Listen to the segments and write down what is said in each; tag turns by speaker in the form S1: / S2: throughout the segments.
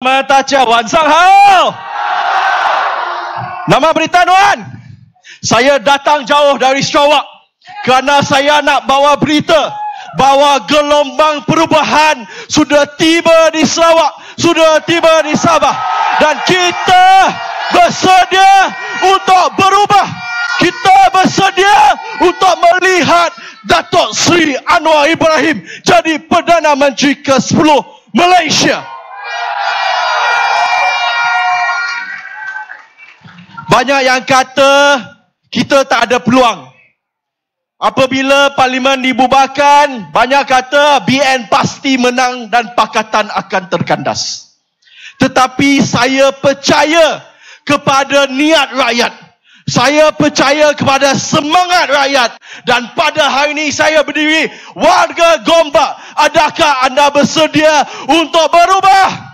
S1: 们大家晚上好。Nama berita Nuan. Saya datang jauh dari Sarawak kerana saya nak bawa berita bahawa gelombang perubahan sudah tiba di Sarawak, sudah tiba di Sabah dan kita bersedia untuk berubah. Kita bersedia untuk melihat Datuk Seri Anwar Ibrahim jadi Perdana Menteri ke-10 Malaysia. Banyak yang kata kita tak ada peluang. Apabila parlimen dibubarkan, banyak kata BN pasti menang dan pakatan akan terkandas. Tetapi saya percaya kepada niat rakyat. Saya percaya kepada semangat rakyat dan pada hari ini saya berdiri warga Gombak adakah anda bersedia untuk berubah?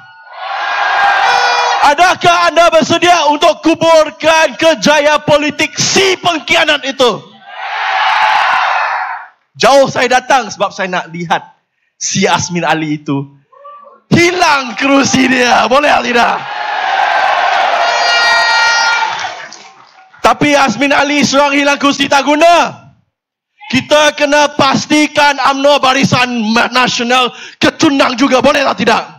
S1: Adakah anda bersedia untuk kuburkan kejayaan politik si pengkhianat itu? Jauh saya datang sebab saya nak lihat si Asmin Ali itu hilang kerusi dia. Boleh tidak? Tapi Asmin Ali seorang hilang kerusi tak guna. Kita kena pastikan UMNO Barisan Nasional ketundang juga. Boleh tak tidak?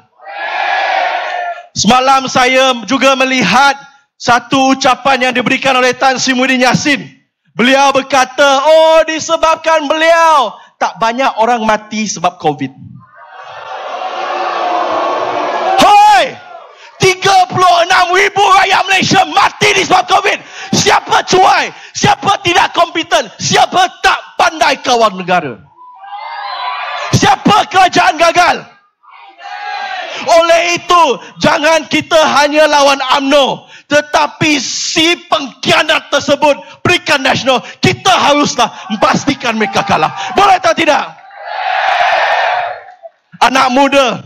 S1: Semalam saya juga melihat satu ucapan yang diberikan oleh Tan Sri Muhyiddin Yassin. Beliau berkata, oh disebabkan beliau tak banyak orang mati sebab COVID. Hoi! 36 ribu rakyat Malaysia mati disebab COVID. Siapa cuai? Siapa tidak kompeten? Siapa tak pandai kawan negara? Siapa kerajaan gagal? Itu, jangan kita hanya lawan AMNO. Tetapi si pengkhianat tersebut, Berikan Nasional, kita haruslah memastikan mereka kalah. Boleh atau tidak? Anak muda,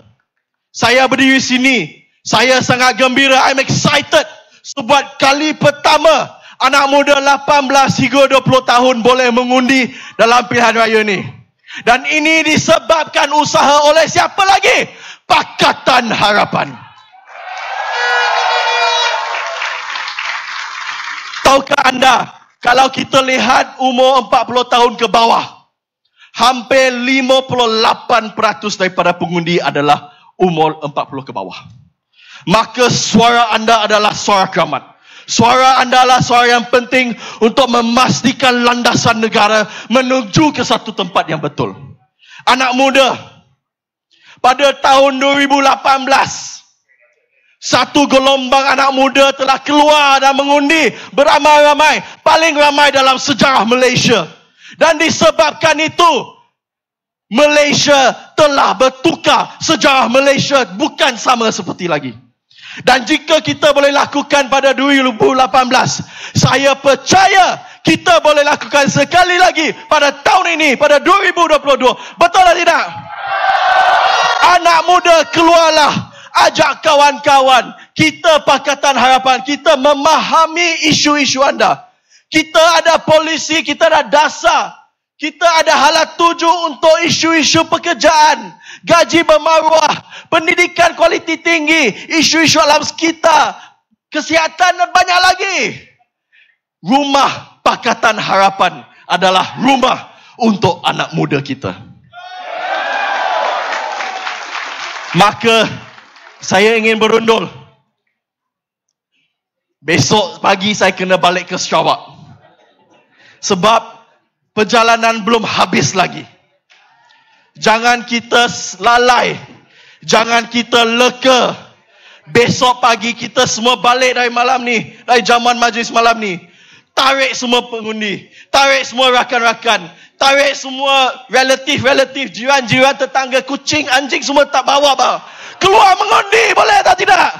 S1: saya berdiri sini. Saya sangat gembira, I'm excited. Sebab kali pertama, anak muda 18 hingga 20 tahun boleh mengundi dalam pilihan raya ini. Dan ini disebabkan usaha oleh siapa lagi? Pakatan Harapan. Tahukah anda, kalau kita lihat umur 40 tahun ke bawah, hampir 58% daripada pengundi adalah umur 40 ke bawah. Maka suara anda adalah suara keramat. Suara anda adalah suara yang penting untuk memastikan landasan negara menuju ke satu tempat yang betul. Anak muda, pada tahun 2018 satu gelombang anak muda telah keluar dan mengundi beramai-ramai paling ramai dalam sejarah Malaysia dan disebabkan itu Malaysia telah bertukar sejarah Malaysia bukan sama seperti lagi dan jika kita boleh lakukan pada 2018 saya percaya kita boleh lakukan sekali lagi pada tahun ini pada 2022 betul atau tidak? Anak muda keluarlah. Ajak kawan-kawan. Kita Pakatan Harapan kita memahami isu-isu anda. Kita ada polisi kita ada dasar kita ada halat tuju untuk isu-isu pekerjaan gaji bermaruah pendidikan kualiti tinggi isu-isu alam sekitar kesihatan dan banyak lagi rumah Pakatan Harapan adalah rumah untuk anak muda kita. Maka saya ingin berundul. Besok pagi saya kena balik ke Sarawak. Sebab perjalanan belum habis lagi. Jangan kita lalai. Jangan kita leka. Besok pagi kita semua balik dari malam ni. Dari zaman majlis malam ni. Tarik semua pengundi. Tarik semua rakan-rakan. Tarik semua relatif-relatif, jiran-jiran tetangga, kucing, anjing semua tak bawa bawa. Keluar mengundi boleh atau tidak?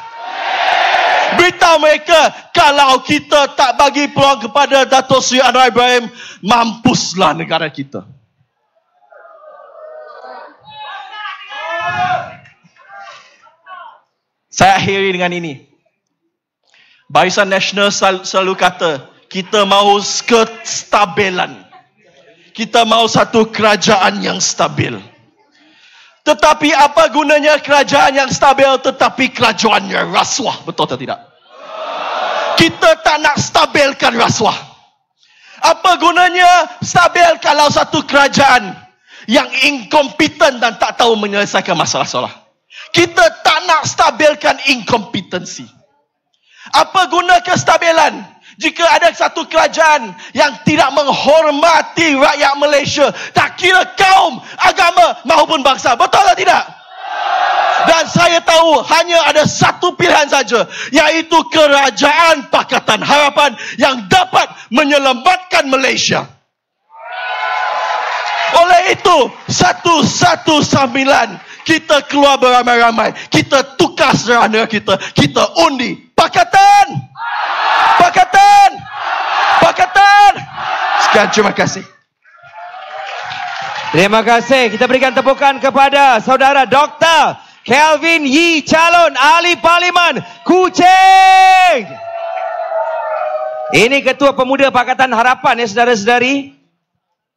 S1: Beritahu mereka kalau kita tak bagi peluang kepada Datuk Seri Anwar Ibrahim, mampuslah negara kita. Saya akhiri dengan ini. Barisan Nasional selalu kata, kita mahu kestabilan kita mahu satu kerajaan yang stabil. Tetapi apa gunanya kerajaan yang stabil tetapi kerajaannya rasuah? Betul atau tidak? Kita tak nak stabilkan rasuah. Apa gunanya stabil kalau satu kerajaan yang inkompeten dan tak tahu menyelesaikan masalah-masalah? Kita tak nak stabilkan inkompetensi. Apa guna kestabilan? Jika ada satu kerajaan yang tidak menghormati rakyat Malaysia, tak kira kaum, agama maupun bangsa. Betul atau tidak? Dan saya tahu hanya ada satu pilihan saja, yaitu kerajaan Pakatan Harapan yang dapat menyelamatkan Malaysia. Oleh itu, satu satu sembilan kita keluar beramai-ramai, kita tukar serana kita, kita undi Pakatan. Pakatan! Pakatan! Sekian, terima kasih.
S2: Terima kasih. Kita berikan tepukan kepada saudara Dr. Kelvin Yi Calon Ahli Parlimen Kuching. Ini Ketua Pemuda Pakatan Harapan ya saudara-saudari.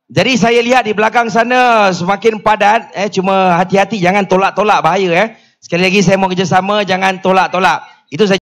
S2: Jadi saya lihat di belakang sana semakin padat. Eh, cuma hati-hati jangan tolak-tolak bahaya. Eh. Sekali lagi saya mau kerjasama jangan tolak-tolak. Itu saja.